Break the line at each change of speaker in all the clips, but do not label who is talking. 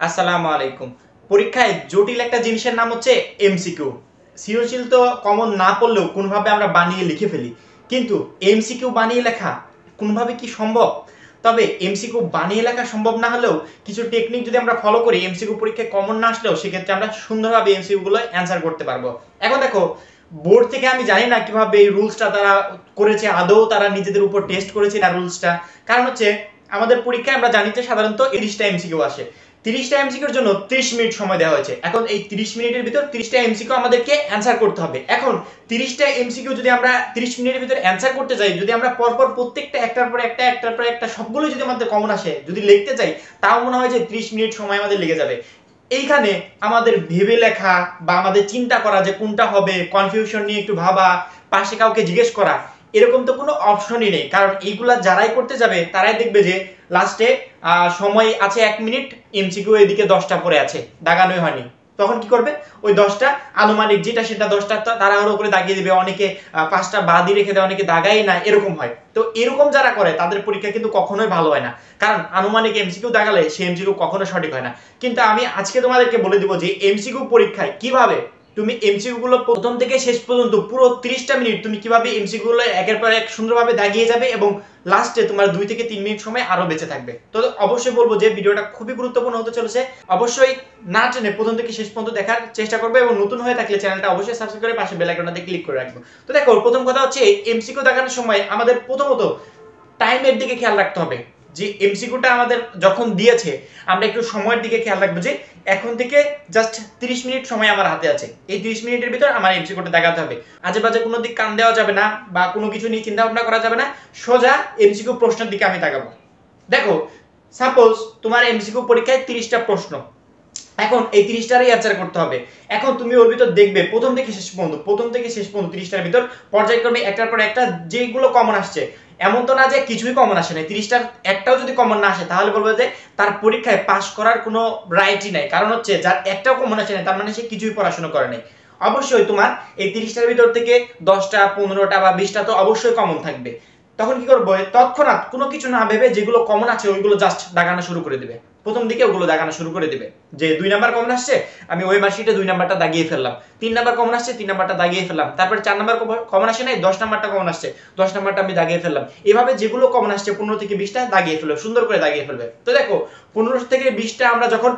আসসালামু আলাইকুম। পরীক্ষায় জটিল একটা জিনিসের নাম হচ্ছে এমসিকিউ সৃজনশীল তো কমন না পড়লেও কোনোভাবে আমরা বানিয়ে লিখে ফেলি। কিন্তু এমসিকিউ বানিয়ে লেখা কোনোভাবে কি সম্ভব? তবে এমসিকিউ বানিয়ে লেখা সম্ভব না হলেও কিছু টেকনিক যদি আমরা ফলো করি এমসিকিউ পরীক্ষায় কমন না আসলেও সেক্ষেত্রে আমরা সুন্দরভাবে এমসিকিউ গুলো অ্যান্সার করতে পারব। এখন দেখো বোর্ড থেকে আমি জানি না কীভাবে এই রুলসটা তারা করেছে, আদৌ তারা নিজেদের উপর টেস্ট করেছে না রুলসটা কারণ হচ্ছে, আমাদের পরীক্ষায় আমরা জানি যে সাধারণত তিরিশটা এমসিকিউ আসে। তিরিশটা এমসিকিউর জন্য ত্রিশ মিনিট সময় দেওয়া হয়েছে। এখন এই তিরিশ মিনিটের ভিতর তিরিশটা এমসিকিউ আমাদেরকে অ্যান্সার করতে হবে। এখন তিরিশটা এমসিকিউ যদি আমরা তিরিশ মিনিটের ভিতর অ্যান্সার করতে যাই, যদি আমরা পরপর প্রত্যেকটা একটার পর একটা, একটার পর একটা সবগুলো যদি আমাদের কমন আসে, যদি লিখতে যাই, তাও মনে হয় যে ত্রিশ মিনিট সময় আমাদের লেগে যাবে। এইখানে আমাদের ভেবে লেখা বা আমাদের চিন্তা করা যে কোনটা হবে কনফিউশন নিয়ে একটু ভাবা, পাশে কাউকে জিজ্ঞেস করা এরকম তো কোনো অপশনই নেই। কারণ এইগুলা যারাই করতে যাবে, তারাই দেখবে যে লাস্টে সময় আছে এক মিনিট এমসিকিউ এদিকে দশটা পরে আছে, দাগানোই হয়নি। তখন কি করবে? ওই দশটা, আনুমানিক যেটা সেটা দশটা তাড়াহুড়ো করে দাগিয়ে দিবে। অনেকে পাঁচটা বাদই রেখে দেয়, অনেকে দাগাই না, এরকম হয়। তো এরকম যারা করে, তাদের পরীক্ষা কিন্তু কখনোই ভালো হয় না। কারণ আনুমানিক এমসিকিউ দাগালে সে এমসিকিউ কখনো সঠিক হয় না। কিন্তু আমি আজকে তোমাদেরকে বলে দিব যে এমসিকিউ পরীক্ষায় কীভাবে তুমি এমসিকিউ গুলো প্রথম থেকে শেষ পর্যন্ত পুরো 30টা মিনিট তুমি কীভাবে এমসিকিউ গুলো একের পর এক সুন্দরভাবে দাগিয়ে যাবে এবং লাস্টে তোমার দুই থেকে তিন মিনিট সময় আরও বেঁচে থাকবে। তো অবশ্যই বলব যে ভিডিওটা খুবই গুরুত্বপূর্ণ হতে চলেছে। অবশ্যই না টেনে প্রথম থেকে শেষ পর্যন্ত দেখার চেষ্টা করবে এবং নতুন হয়ে থাকলে চ্যানেলটা অবশ্যই সাবস্ক্রাইব করে পাশে বেল আইকনটাতে ক্লিক করে রাখব। তো দেখো, প্রথম কথা হচ্ছে এমসিকিউ দেখানোর সময় আমাদের প্রথমত টাইমের দিকে খেয়াল রাখতে হবে। যে এমসিকিউটা আমাদের যখন দিয়েছে, আমরা একটু সময়ের দিকে খেয়াল রাখব যে এখন থেকে জাস্ট 30 মিনিট সময় আমার হাতে আছে। এই 30 মিনিটের ভিতর আমার এমসিকিউটা দেখাতে হবে। আজে বাজে কোনো দিক কান দেওয়া যাবে না বা কোনো কিছু নিয়ে চিন্তা ভাবনা করা যাবে না। সোজা এমসিকিউ প্রশ্নের দিকে আমি তাকাবো। দেখো সাপোজ তোমার এমসিকিউ পরীক্ষায় 30টা প্রশ্ন। এখন এই তিরিশটারই অ্যান্সার করতে হবে। এখন তুমি ওর ভিতর দেখবে, প্রথম থেকে শেষ পর্যন্ত, প্রথম থেকে শেষ পর্যন্ত তিরিশটার ভিতর পর্যায়ক্রমে একটার পর একটা যেগুলো কমন আসছে এমন তো না যে কিছুই কমন আসে নাই। তিরিশটার একটাও যদি কমন না আসে, তাহলে বলব যে তার পরীক্ষায় পাশ করার কোনো রাইটই নাই। কারণ হচ্ছে, যার একটাও কমন আসে নাই, তার মানে সে কিছুই পড়াশোনা করে নাই। অবশ্যই তোমার এই তিরিশটার ভিতর থেকে দশটা, পনেরোটা বা বিশটা তো অবশ্যই কমন থাকবে। তখন কি করব? তৎক্ষণাৎ কোনো কিছু না ভেবে যেগুলো কমন আছে, ওইগুলো জাস্ট দাগানো শুরু করে দিবে। প্রথম দিকে ওগুলো দাগানো শুরু করে দিবে। যে দুই নাম্বার কমন আসছে, আমি ওই মার্কশিটে দুই নাম্বারটা দাগিয়ে ফেললাম। তিন নাম্বার কমন আসছে, তিন নাম্বারটা দাগিয়ে ফেললাম। তারপরে চার নাম্বার কমন আসে নাই, দশ নাম্বারটা কমন আসছে। দশ নাম্বারটা আমি দাগিয়ে ফেললাম। এভাবে যেগুলো কমন আসছে, পনেরো থেকে বিশটা দাগিয়ে ফেলবে, সুন্দর করে দাগিয়ে ফেলবে। তো দেখো, পনেরো থেকে বিশটা আমরা যখন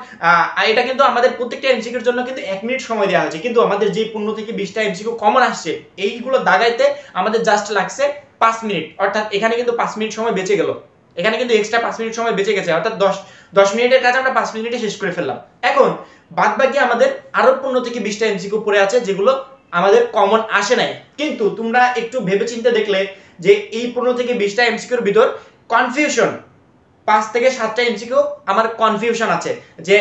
এটা কিন্তু আমাদের প্রত্যেকটা এমসিকিউর জন্য কিন্তু এক মিনিট সময় দেওয়া হয়েছে। কিন্তু আমাদের যে পনেরো থেকে বিশটা এমসিকিউ কমন আসছে, এইগুলো দাগাইতে আমাদের জাস্ট লাগছে পাঁচ মিনিট, অর্থাৎ এখানে কিন্তু পাঁচ মিনিট সময় বেঁচে গেল। এখানে কিন্তু এক্সট্রা পাঁচ মিনিট সময় বেঁচে গেছে, অর্থাৎ দশ দশ মিনিটের কাজ আমরা পাঁচ মিনিটে শেষ করে ফেললাম। এখন বাদ বাকি আমাদের আরও পনেরো থেকে বিশটা এমসিকিউ পড়ে আছে, যেগুলো আমাদের কমন আসে নাই। কিন্তু তোমরা একটু ভেবে চিন্তে দেখলে যে এই পনেরো থেকে বিশটা এমসিকিউর ভিতর কনফিউশন পাঁচ থেকে সাতটা এমসিকিউ আমার কনফিউশন আছে। যে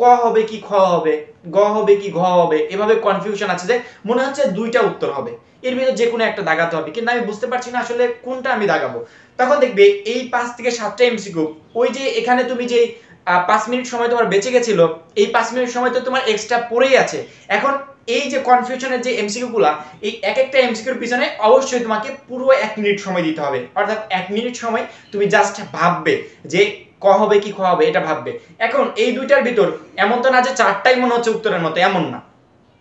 ক হবে কি খ হবে, গ হবে কি ঘ হবে, এভাবে কনফিউশন আছে যে মনে হচ্ছে দুইটা উত্তর হবে। এর ভিতরে যে কোনো একটা দাগাতে হবে, কিন্তু আমি বুঝতে পারছি না আসলে কোনটা আমি দাগাবো। তখন দেখবে এই পাঁচ থেকে সাতটা এমসিকিউ ওই যে এখানে তুমি যে পাঁচ মিনিট সময় তোমার বেঁচে গেছিল, এই পাঁচ মিনিট সময় তো তোমার এক্সট্রা পড়েই আছে। এখন এই যে কনফিউশনের যে এমসিকিউ গুলা, এই এক একটা এমসিকিউর পিছনে অবশ্যই তোমাকে পুরো এক মিনিট সময় দিতে হবে। অর্থাৎ এক মিনিট সময় তুমি জাস্ট ভাববে যে ক হবে কি খ হবে, এটা ভাববে। এখন এই দুইটার ভিতর এমন তো না যে চারটাই মনে হচ্ছে উত্তরের মতো, এমন না।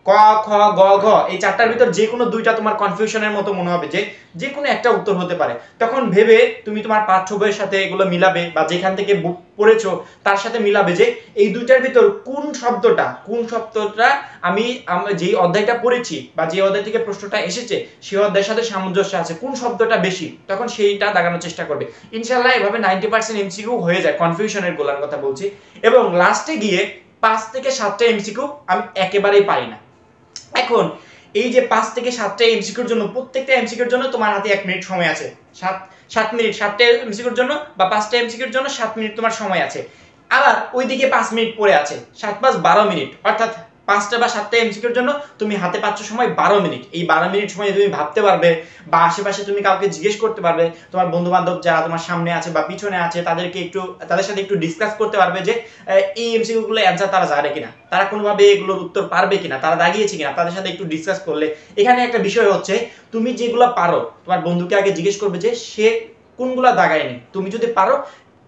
ক, খ, গ, ঘ, এই চারটার ভিতর যে কোনো দুইটা তোমার কনফিউশনের মতো মনে হবে যে যে কোনো একটা উত্তর হতে পারে। তখন ভেবে তুমি তোমার পাঠ্য বইয়ের সাথে এগুলো মিলাবে বা যেখান থেকে বুক পড়েছো, তার সাথে মিলাবে যে এই দুইটার ভিতর কোন শব্দটা কোন শব্দটা আমি আম- যেই অধ্যায়টা পড়েছি বা যে অধ্যায় থেকে প্রশ্নটা এসেছে, সেই অধ্যায়ের সাথে সামঞ্জস্য আছে, কোন শব্দটা বেশি, তখন সেইটা দাগানোর চেষ্টা করবে। ইনশাল্লাহ এভাবে নাইনটি পার্সেন্ট এমসিকিউ হয়ে যায় কনফিউশনের গোলার কথা বলছি। এবং লাস্টে গিয়ে পাঁচ থেকে সাতটা এমসিকিউ আমি একেবারেই পারি না। এখন, এই যে পাঁচ থেকে সাতটা এমসিকিউর জন্য, প্রত্যেকটা এমসিকিউর জন্য তোমার হাতে এক মিনিট সময় আছে। সাত সাত মিনিট, সাতটা এমসিকিউর জন্য বা পাঁচটা এমসিকিউর জন্য সাত মিনিট তোমার সময় আছে। আবার ওইদিকে পাঁচ মিনিট পরে আছে, সাত পাঁচ বারো মিনিট, অর্থাৎ পাঁচটা বা সাতটা এমসিকিউর জন্য তুমি হাতে পাচ্ছ সময় বারো মিনিট। এই বারো মিনিট সময় তুমি ভাবতে পারবে বা আশেপাশে তুমি কাউকে জিজ্ঞেস করতে পারবে, তোমার বন্ধু বান্ধব যারা তোমার সামনে আছে বা পিছনে আছে, তাদেরকে একটু, তাদের সাথে একটু ডিসকাস করতে পারবে যে এই এমসিকিউ গুলো অ্যান্সার তারা জানে কিনা, তারা কোনোভাবে এগুলোর উত্তর পারবে কিনা, তারা দাগিয়েছে কিনা, তাদের সাথে একটু ডিসকাস করলে। এখানে একটা বিষয় হচ্ছে, তুমি যেগুলো পারো, তোমার বন্ধুকে আগে জিজ্ঞেস করবে যে, সে কোনগুলা দাগায়নি? তুমি যদি পারো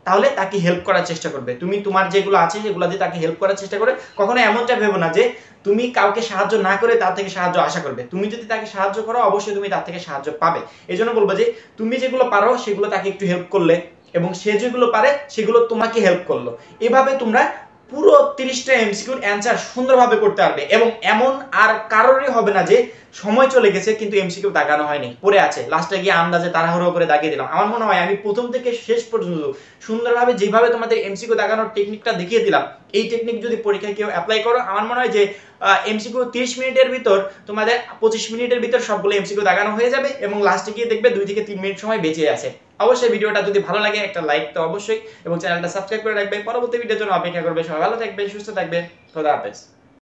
তাহলে তাকে হেল্প করার চেষ্টা করবে। তুমি তোমার যেগুলো আছে, সেগুলো দিয়ে তাকে হেল্প করার চেষ্টা করে, কখনো এমনটা ভেবো না যে তুমি কাউকে সাহায্য না করে তার থেকে সাহায্য আশা করবে। তুমি যদি তাকে সাহায্য করো, অবশ্যই তুমি তার থেকে সাহায্য পাবে। এই জন্য বলব যে, তুমি যেগুলো পারো, সেগুলো তাকে একটু হেল্প করলে এবং সে যেগুলো পারে, সেগুলো তোমাকে হেল্প করল। এভাবে তোমরা পুরো তিরিশটা এমসিকিউর অ্যান্সার সুন্দরভাবে করতে পারবে। এবং এমন আর কারোরই হবে না যে সময় চলে গেছে কিন্তু এমসিকিউ দাগানো হয়নি, পড়ে আছে। লাস্টে গিয়ে আন্দাজে তাড়াহুড়ো করে দাগিয়ে দিলাম। আমার মনে হয় আমি প্রথম থেকে শেষ পর্যন্ত সুন্দরভাবে যেভাবে তোমাদের এমসিকিউ দাগানোর টেকনিকটা দেখিয়ে দিলাম, এই টেকনিক যদি পরীক্ষায় কেউ অ্যাপ্লাই করো, আমার মনে হয় যে এমসিকিউ তিরিশ মিনিটের ভিতর তোমাদের পঁচিশ মিনিটের ভিতর সবগুলো এমসিকিউ দাগানো হয়ে যাবে এবং লাস্টে গিয়ে দেখবে দুই থেকে তিন মিনিট সময় বেঁচে আছে। অবশ্যই ভিডিওটা যদি ভালো লাগে, একটা লাইক তো অবশ্যই, এবং চ্যানেলটা সাবস্ক্রাইব করে রাখবে পরবর্তী ভিডিওর জন্য অপেক্ষা করবে সবাই ভালো থাকবে সুস্থ থাকবে খোদা হাফেজ।